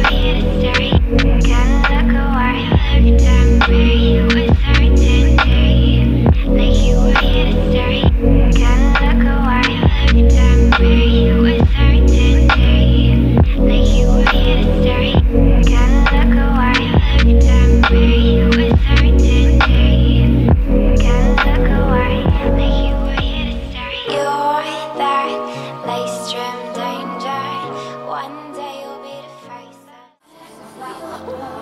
history. Can 아!